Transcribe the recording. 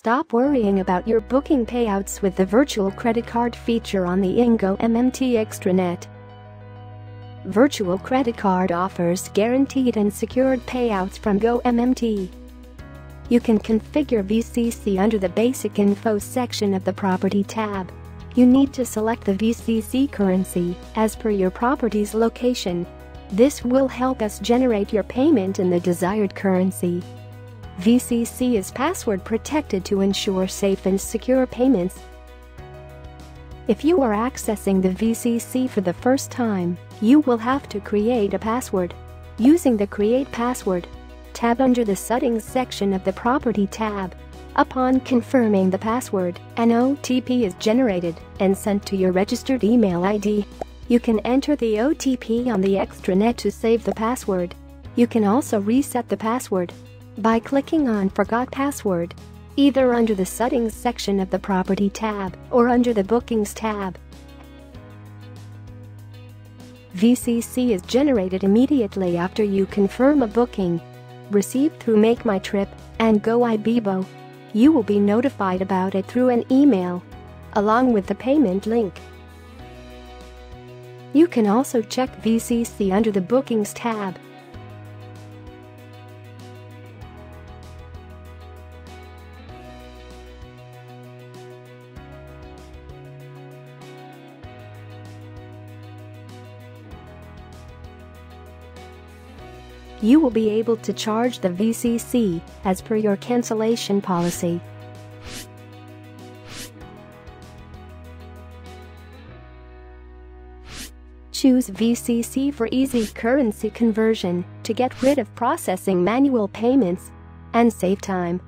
Stop worrying about your booking payouts with the virtual credit card feature on the Ingo MMT extranet. Virtual credit card offers guaranteed and secured payouts from GoMMT. You can configure VCC under the Basic Info section of the Property tab. You need to select the VCC currency as per your property's location. This will help us generate your payment in the desired currency. VCC is password protected to ensure safe and secure payments. If you are accessing the VCC for the first time, you will have to create a password. Using the Create Password tab under the Settings section of the Property tab. Upon confirming the password, an OTP is generated and sent to your registered email ID. You can enter the OTP on the extranet to save the password. You can also reset the password by clicking on Forgot Password, either under the Settings section of the Property tab or under the Bookings tab. VCC is generated immediately after you confirm a booking. Received through Make My Trip and Go GoIbibo. You will be notified about it through an email, along with the payment link. You can also check VCC under the Bookings tab. You will be able to charge the VCC as per your cancellation policy. Choose VCC for easy currency conversion to get rid of processing manual payments and save time.